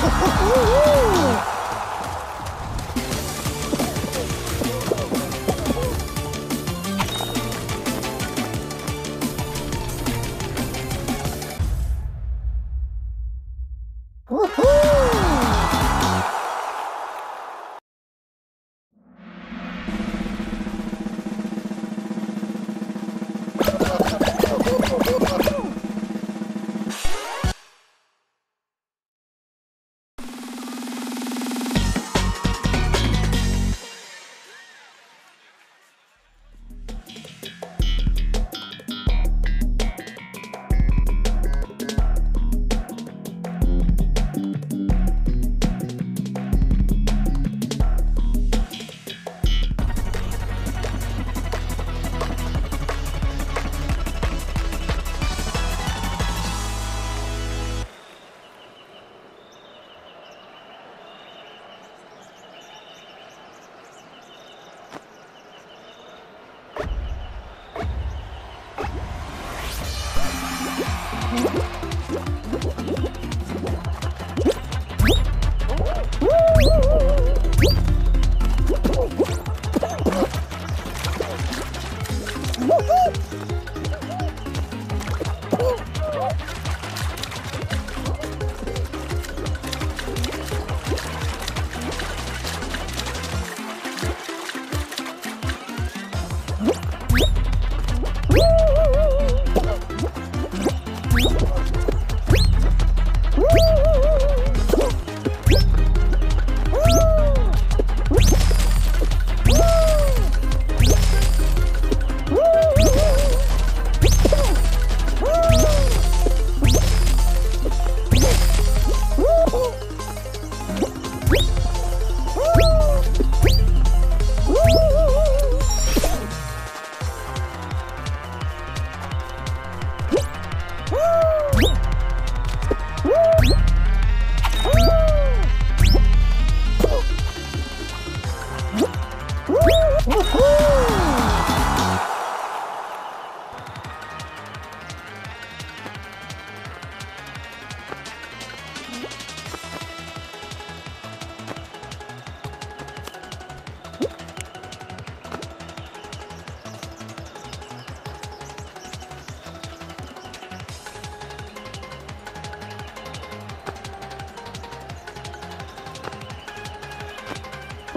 Ooh.